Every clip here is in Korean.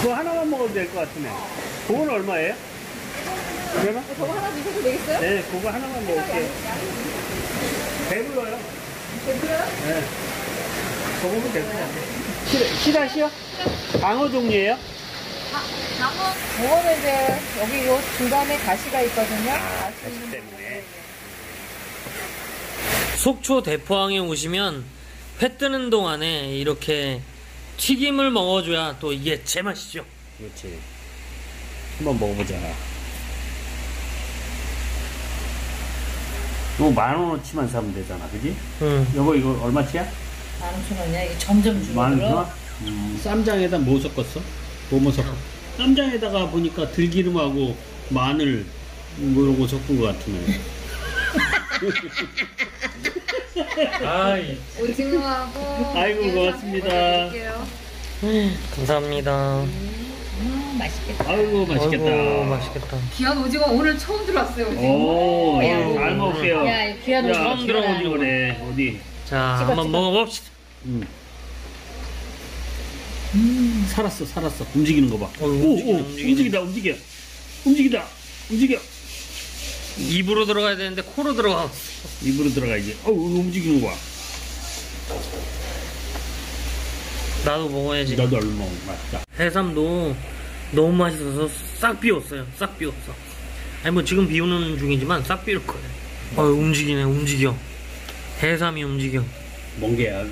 그거 하나만 먹어도 될 것 같으네. 그건 얼마예요? 그러나? 저거 하나 주셔도 되겠어요? 네, 그거 하나만 먹을게요. 배불러요. 괜찮아요? 네. 먹으면 될것 같아요. 실- 실하시요? 방어 종류예요? 강어. 저거는 이제 여기 요 중간에 가시가 있거든요. 아, 가시 때문에. 속초 대포항에 오시면 회 뜨는 동안에 이렇게 튀김을 먹어줘야 또 이게 제맛이죠. 그렇지. 한번 먹어보자. 이거 만 원어치만 사면 되잖아, 그지? 응. 여보 이거 얼마치야? 15,000원이야. 이게 점점 만 줄어들어. 원? 음. 쌈장에다 뭐 섞었어? 뭐뭐 섞어? 쌈장에다가 보니까 들기름하고 마늘 뭐 이런 거 섞은 것 같으네. 아이, 오징어하고. 아이고, 고맙습니다. 드릴게요. 감사합니다. 음, 맛있겠다. 아이고 맛있겠다. 아이고, 맛있겠다. 귀한 오징어 오늘 처음 들어왔어요. 오징어. 오, 야, 예, 잘 먹을게요. 야, 이 귀한 야, 오징어 처음 들어오는 오징어네. 어디? 자, 찍어, 한번 찍어. 먹어봅시다. 음. 음, 살았어, 살았어. 움직이는 거 봐. 어, 오, 움직이네, 오, 움직이네. 움직이다, 움직여. 움직이다, 움직여. 입으로 들어가야 되는데 코로 들어가. 입으로 들어가야지. 어, 움직이는 거야. 나도 먹어야지. 나도 얼른 먹어. 맛있다. 해삼도 너무 맛있어서 싹 비웠어요. 싹 비웠어. 아니 뭐 지금 비우는 중이지만 싹 비울 거예요. 어 움직이네 움직여. 해삼이 움직여. 멍게야.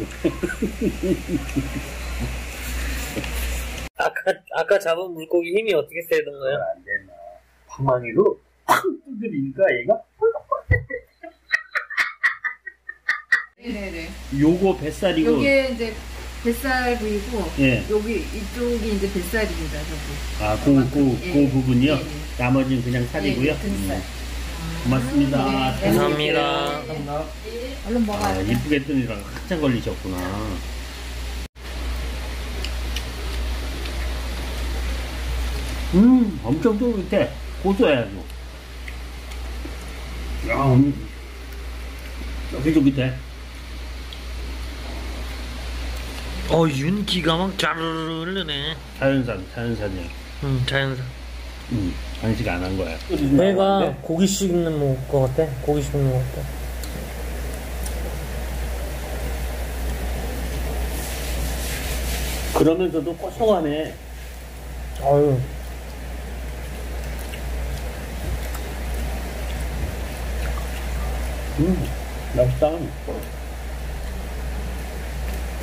아까 아까 잡은 물고기 힘이 어떻게 세던가요? 안 되나. 방망이로 팍 두드리니까 얘가 네네네. 요거 뱃살이고. 여기에 이제 뱃살 부위고 예. 여기 이쪽이 이제 뱃살입니다. 저기. 아, 그, 그, 예, 그 부분이요? 예, 예. 나머지는 그냥 살이고요? 예, 등살. 음. 고맙습니다. 네, 잘 감사합니다. 먹을게요. 얼른 아, 먹어요. 이쁘게 뜨느라 한참 걸리셨구나. 음, 엄청 쫄깃해. 고소해야죠. 야, 음, 쫄깃쫄깃해. 어 윤 기가 막 자르르 흐르네. 자연산, 자연산이야. 음 자연산. 음, 간식 안 한 거야. 배가 고기 씹는 것 같아. 고기 씹는 것 같아. 그러면서도 고소하네. 아유. 음, 맛있다.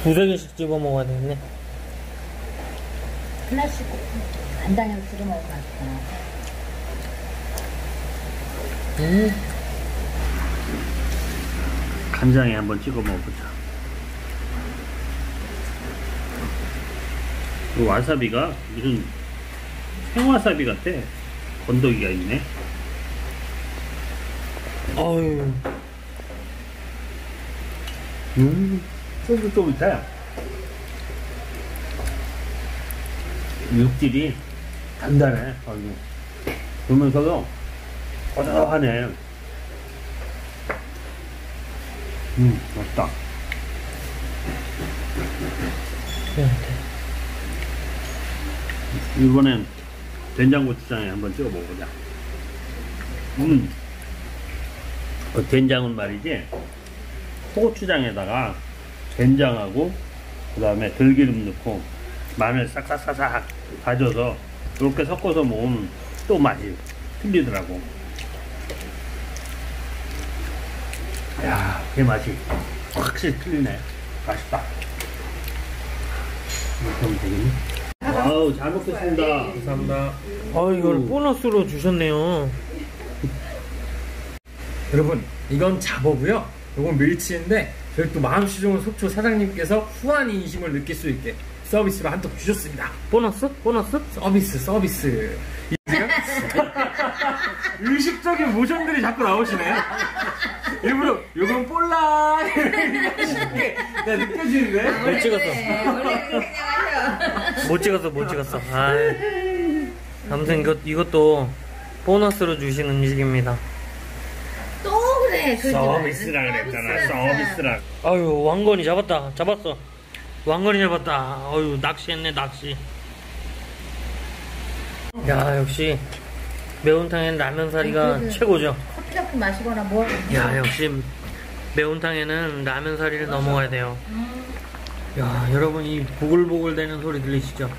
두세 개씩 집어 먹어야 되겠네. 하나씩 간단하게 들어 먹으면 맛있다. 음. 간장에 한번 찍어 먹어보자. 이 와사비가 무슨 생와사비 같아. 건더기가 있네. 어유. 음, 쫄깃쫄깃해. 육질이 단단해. 아주. 그러면서도 고소하네. 음, 맛있다. 이번엔 된장고추장에 한번 찍어 먹어보자. 음, 그 된장은 말이지, 고추장에다가 된장하고, 그 다음에 들기름 넣고, 마늘 싹싹싹싹 다져서, 이렇게 섞어서 먹으면 또 맛이 틀리더라고. 야, 그 맛이 확실히 틀리네. 맛있다. 이렇게 하면 되겠니? 아우, 잘 먹겠습니다. 감사합니다. 아 이걸 보너스로 주셨네요. 여러분 이건 잡어고요 이건 밀치인데 저희 또 마음씨 좋은 속초 사장님께서 후한 인심을 느낄 수 있게 서비스로 한턱 주셨습니다 보너스? 보너스? 서비스 서비스 이 지금 의식적인 모션들이 자꾸 나오시네요 일부러 요건 볼라 내가 느껴지는데 못 찍었어. 하셔. 못 찍었어, 못 찍었어. 아. 아무튼 이것 이것도 보너스로 주신 음식입니다. 또 그래. 그러지 서비스라 말고. 그랬잖아. 서비스라. 아유 왕건이 잡았다, 잡았어. 왕건이 잡았다. 아유 낚시했네 낚시. 야 역시 매운탕엔 라면사리가 아니, 그래도- 최고죠. 커피 한잔 마시거나 뭐. 야 역시 매운탕에는 라면사리를 넘어가야 돼요. 야 여러분 이 보글보글 대는 소리 들리시죠?